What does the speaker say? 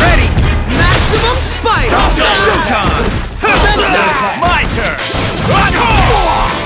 Ready! Maximum Spider! Showtime! My turn!